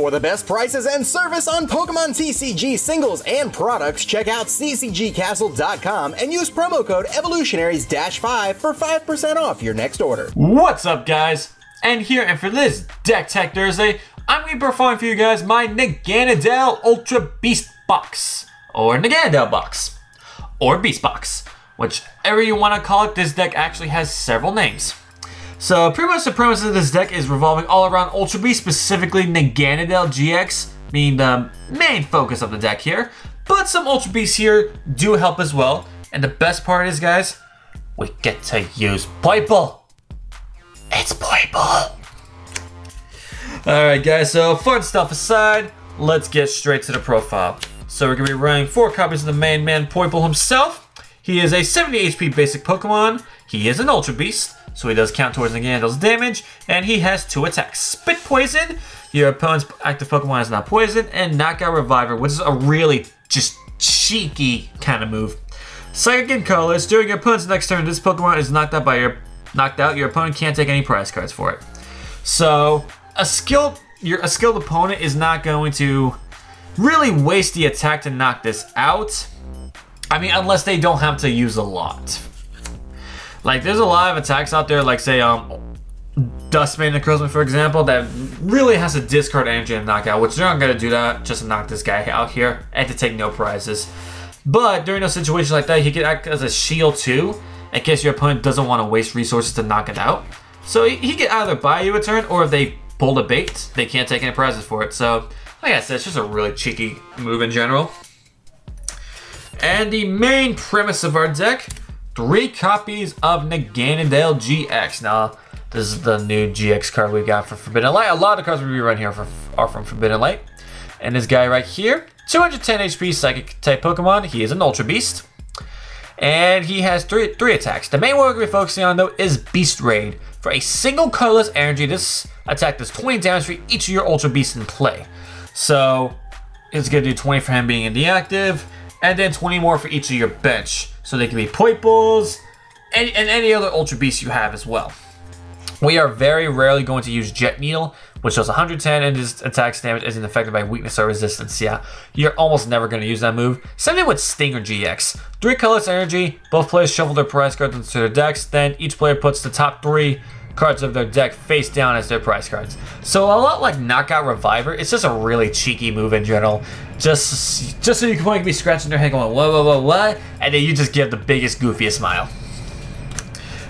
For the best prices and service on Pokemon TCG singles and products, check out ccgcastle.com and use promo code evolutionaries-5 for 5% off your next order. What's up, guys? And here, and for this Deck Tech Thursday, I'm going to be performing for you guys my Naganadel Ultra Beast Box, or Naganadel Box, or Beast Box. Whichever you want to call it, this deck actually has several names. So pretty much the premise of this deck is revolving all around Ultra Beast, specifically Naganadel GX, being the main focus of the deck here. But some Ultra Beasts here do help as well. And the best part is, guys, we get to use Poipole. It's Poipole. Alright guys, so fun stuff aside, let's get straight to the profile. So we're going to be running four copies of the main man Poipole himself. He is a 70 HP basic Pokemon. He is an Ultra Beast so he does count towards Naganadel's damage, and he has two attacks. Spit Poison, your opponent's active Pokemon is not poisoned, and Knockout Reviver, which is a really just cheeky kind of move. Psychic and Colorless, during your opponent's next turn, this Pokemon is knocked out by your knocked out, your opponent can't take any prize cards for it. So a skilled your a skilled opponent is not going to really waste the attack to knock this out. I mean, unless they don't have to use a lot. Like, there's a lot of attacks out there, like, say, um, Duskmane Necrozma, for example, that really has to discard energy and knockout, which they're not going to do that just to knock this guy out here and to take no prizes. But during a situation like that, he can act as a shield too, in case your opponent doesn't want to waste resources to knock it out. So he, he can either buy you a turn, or if they pull the bait, they can't take any prizes for it. So, like I said, it's just a really cheeky move in general. And the main premise of our deck three copies of Naganadel GX. Now, this is the new GX card we got for Forbidden Light. A lot of cards we run here are from Forbidden Light. And this guy right here, 210 HP Psychic type Pokemon. He is an Ultra Beast. And he has three three attacks. The main one we're going to be focusing on, though, is Beast Raid. For a single colorless energy, this attack does 20 damage for each of your Ultra Beasts in play. So, it's going to do 20 for him being in the active, and then 20 more for each of your bench. So they can be Poipoles, and, and any other Ultra Beasts you have as well. We are very rarely going to use Jet Needle, which does 110 and his attacks damage isn't affected by weakness or resistance. Yeah, you're almost never going to use that move. Same thing with Stinger GX. Three colorless energy, both players shuffle their prize cards into their decks, then each player puts the top three cards of their deck face down as their prize cards. So a lot like Knockout Reviver, it's just a really cheeky move in general. Just just so you can be scratching their head going, whoa, whoa, whoa, what? And then you just give the biggest, goofiest smile.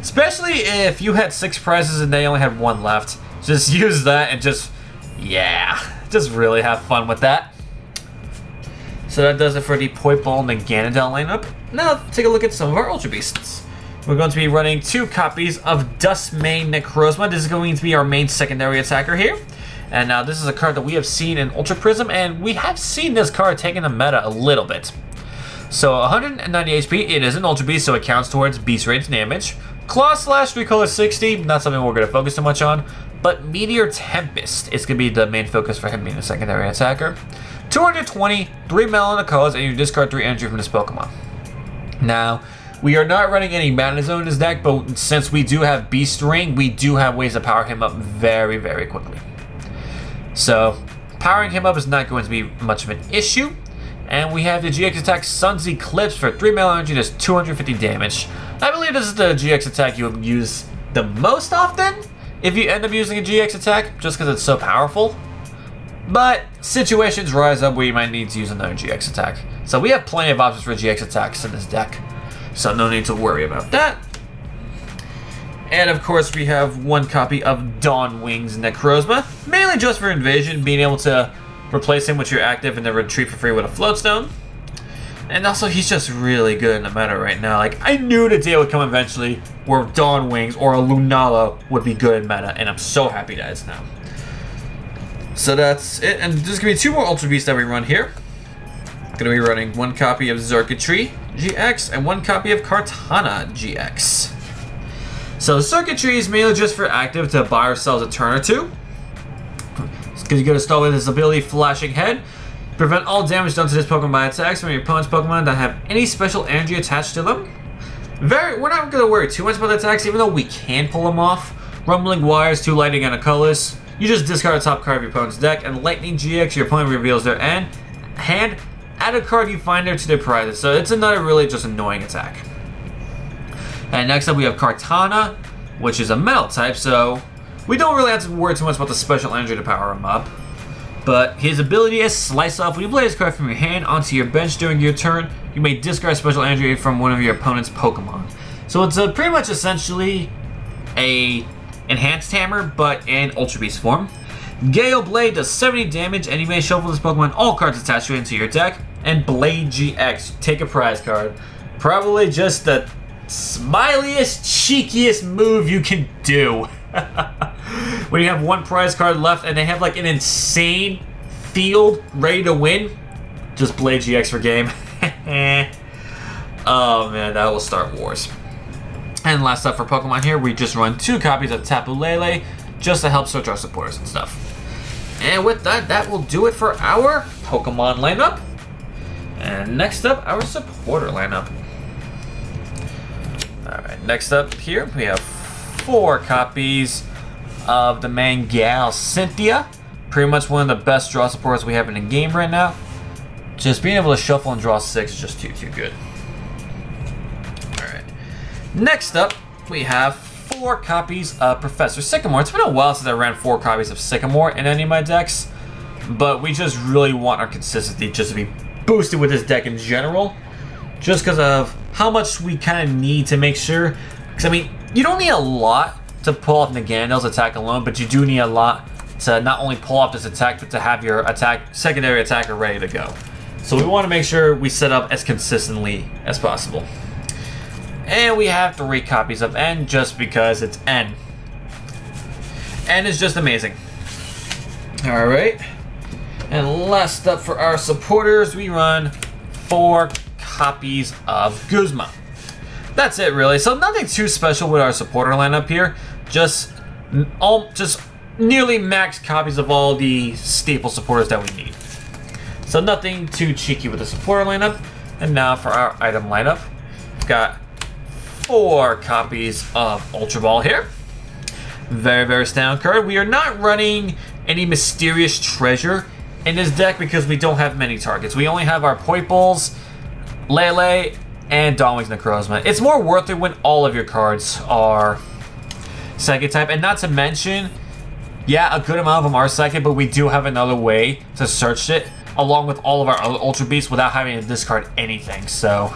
Especially if you had six prizes and they only had one left. Just use that and just, yeah, just really have fun with that. So that does it for the Poipole and the Naganadel lineup. Now take a look at some of our Ultra Beasts. We're going to be running two copies of Dust Duskmane Necrozma. This is going to be our main secondary attacker here. And now this is a card that we have seen in Ultra Prism, and we have seen this card taking the meta a little bit. So 190 HP, it is an Ultra Beast, so it counts towards Beast Raid's damage. Claw Slash, 3 color 60, not something we're going to focus too much on. But Meteor Tempest is going to be the main focus for him being a secondary attacker. 220, 3 Melon colors, and you discard 3 energy from this Pokemon. Now, we are not running any Mana Zone in this deck, but since we do have Beast Ring, we do have ways to power him up very, very quickly. So, powering him up is not going to be much of an issue. And we have the GX attack Sun's Eclipse for 3 mana Energy, does 250 damage. I believe this is the GX attack you would use the most often if you end up using a GX attack, just because it's so powerful. But situations rise up where you might need to use another GX attack. So we have plenty of options for GX attacks in this deck. So no need to worry about that. And of course we have one copy of Dawn Wings Necrozma, mainly just for invasion, being able to replace him with your active and then retreat for free with a floatstone. And also he's just really good in the meta right now. Like I knew the day would come eventually where Dawn Wings or a Lunala would be good in meta, and I'm so happy that it's now. So that's it, and there's gonna be two more Ultra Beasts that we run here. Gonna be running one copy of Xurkitree GX and one copy of Kartana GX. So Xurkitree is mainly just for active to buy ourselves a turn or two. Because you go to start with his ability Flashing Head. Prevent all damage done to this Pokemon by attacks from your opponent's Pokemon that have any special energy attached to them. Very, we're not going to worry too much about the attacks, even though we can pull them off. Rumbling Wires, Two Lighting, and a Colorless. you just discard a top card of your opponent's deck, and Lightning GX, your opponent reveals their end, hand, add a card you find there to their prizes. So it's another really just annoying attack. And next up we have Kartana, which is a metal type, so we don't really have to worry too much about the special energy to power him up. But his ability is Slice Off. When you play this card from your hand onto your bench during your turn, you may discard special energy from one of your opponent's Pokemon. So it's a, pretty much essentially a enhanced hammer, but in Ultra Beast form. Gale Blade does 70 damage, and you may shuffle this Pokemon all cards attached to it into your deck. And Blade GX, take a prize card. Probably just the smiliest, cheekiest move you can do. when you have one prize card left and they have like an insane field ready to win, just Blade GX for game. oh man, that will start wars. And last up for Pokemon here, we just run two copies of Tapu Lele just to help search our supporters and stuff. And with that, that will do it for our Pokemon lineup. And next up, our supporter lineup. Alright, next up here, we have four copies of the main gal, Cynthia. Pretty much one of the best draw supporters we have in the game right now. Just being able to shuffle and draw six is just too, too good. Alright. Next up, we have four copies of Professor Sycamore. It's been a while since I ran four copies of Sycamore in any of my decks, but we just really want our consistency just to be boosted with this deck in general, just because of how much we kind of need to make sure. Because, I mean, you don't need a lot to pull off Naganadel's attack alone, but you do need a lot to not only pull off this attack, but to have your attack secondary attacker ready to go. So we want to make sure we set up as consistently as possible. And we have three copies of N just because it's N. N is just amazing. Alright. And last up for our supporters, we run four copies of Guzma. That's it really. So nothing too special with our supporter lineup here. Just all just nearly max copies of all the staple supporters that we need. So nothing too cheeky with the supporter lineup. And now for our item lineup. We've got four copies of Ultra Ball here. Very, very standard card. We are not running any Mysterious Treasure in this deck because we don't have many targets. We only have our Poipoles, Lele, and Dawn Wings Necrozma. It's more worth it when all of your cards are Psychic type, and not to mention, yeah, a good amount of them are Psychic, but we do have another way to search it, along with all of our Ultra Beasts without having to discard anything, so...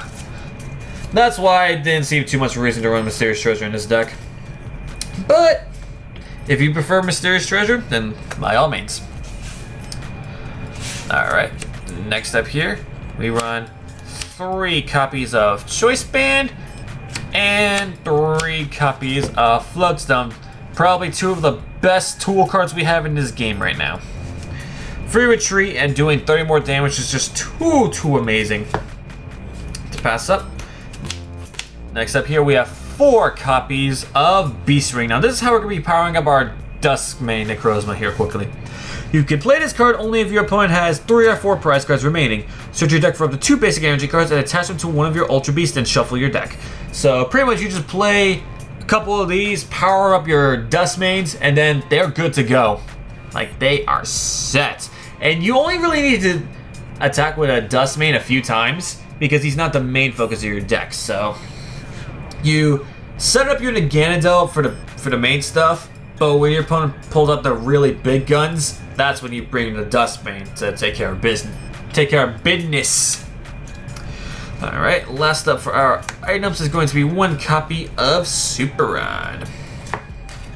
That's why I didn't see too much reason to run Mysterious Treasure in this deck. But, if you prefer Mysterious Treasure, then by all means. Alright, next up here, we run three copies of Choice Band and three copies of Floatstone. Probably two of the best tool cards we have in this game right now. Free Retreat and doing 30 more damage is just too, too amazing. To pass up. Next up here we have four copies of Beast Ring. Now this is how we're going to be powering up our Duskmane Necrozma here quickly. You can play this card only if your opponent has three or four prize cards remaining. Search your deck for up to two basic energy cards and attach them to one of your Ultra Beasts and shuffle your deck. So pretty much you just play a couple of these, power up your Dusk Manes, and then they're good to go. Like they are set. And you only really need to attack with a Dusk Mane a few times because he's not the main focus of your deck. So you set up your Naganadel for the for the main stuff, but when your opponent pulls up the really big guns, that's when you bring the Duskmane to take care of business. Take care of business. Alright, last up for our items is going to be one copy of Super Rod.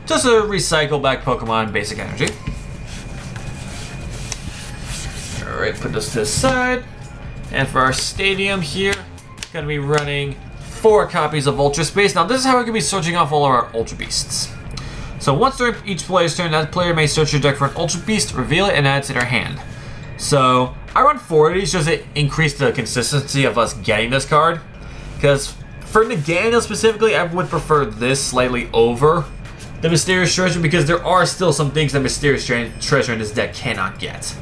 Just a recycle back Pokemon basic energy. Alright, put this to the side. And for our stadium here, gonna be running four copies of Ultra Space. Now this is how we're gonna be searching off all of our Ultra Beasts. So once during each player's turn, that player may search your deck for an Ultra Beast, reveal it, and add it to their hand. So I run four of these just to increase the consistency of us getting this card. Because for Nagano specifically, I would prefer this slightly over the Mysterious Treasure because there are still some things that Mysterious Treasure in this deck cannot get.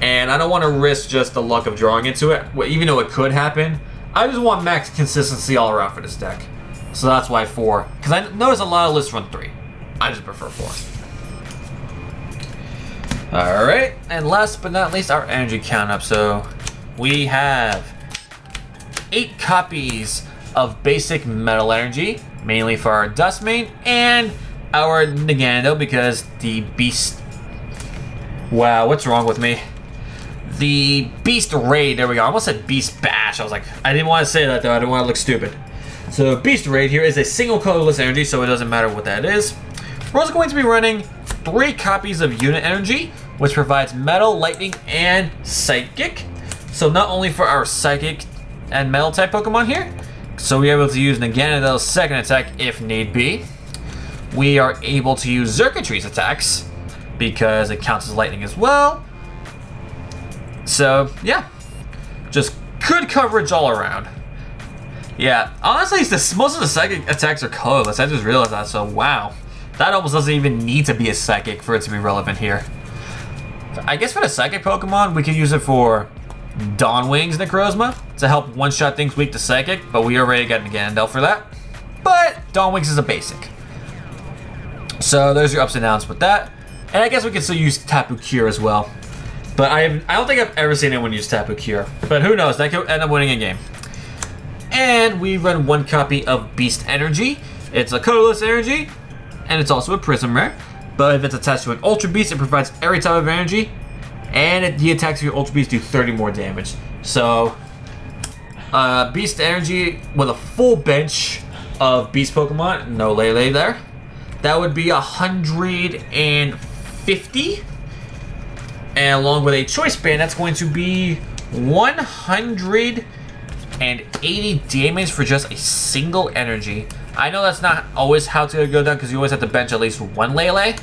And I don't want to risk just the luck of drawing into it, even though it could happen. I just want max consistency all around for this deck. So that's why four. Because I notice a lot of lists run three. I just prefer four. Alright, and last but not least, our energy count up. So we have eight copies of basic metal energy, mainly for our Dusk Mane, and our Nagano because the beast. Wow, what's wrong with me? The Beast Raid, there we go. I almost said Beast Bash. I was like, I didn't want to say that though, I didn't want to look stupid. So Beast Raid here is a single colorless energy, so it doesn't matter what that is. We're also going to be running three copies of unit energy, which provides metal, lightning, and psychic. So not only for our psychic and metal type Pokemon here, so we're able to use Naganadel's second attack if need be. We are able to use Xurkitree's attacks because it counts as lightning as well. So yeah, just good coverage all around. Yeah, honestly, this, most of the psychic attacks are colorless. I just realized that, so wow. That almost doesn't even need to be a psychic for it to be relevant here. I guess for the psychic Pokemon, we could use it for Dawn Wings Necrozma to help one-shot things weak to psychic, but we already got Naganadel for that. But Dawn Wings is a basic. So there's your ups and downs with that. And I guess we can still use Tapu Cure as well. But I, have, I don't think I've ever seen anyone use Tapu Cure. But who knows, that could end up winning a game. And we run one copy of Beast Energy. It's a colorless energy, and it's also a Prism Rare. But if it's attached to an Ultra Beast, it provides every type of energy, and it, the attacks of your Ultra Beast do 30 more damage. So, uh, Beast Energy with a full bench of Beast Pokemon, no Lele there, that would be 150. And along with a Choice Band, that's going to be 180 damage for just a single energy. I know that's not always how it's going to go down because you always have to bench at least one Lele,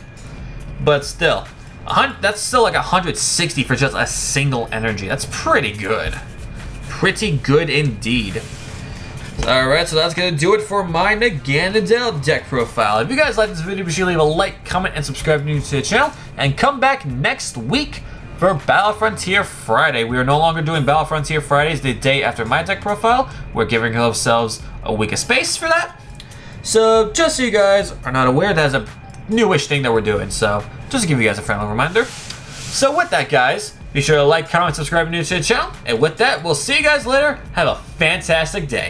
but still, that's still like 160 for just a single energy. That's pretty good. Pretty good indeed. Alright, so that's going to do it for my Naganadel deck profile. If you guys like this video, be sure to leave a like, comment, and subscribe new to the channel. And come back next week for Battle Frontier Friday. We are no longer doing Battle Frontier Fridays the day after my deck profile. We're giving ourselves a week of space for that. So just so you guys are not aware, that's a newish thing that we're doing. So just to give you guys a friendly reminder. So with that, guys, be sure to like, comment, subscribe, and new to the channel. And with that, we'll see you guys later. Have a fantastic day.